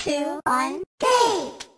Two, one, game!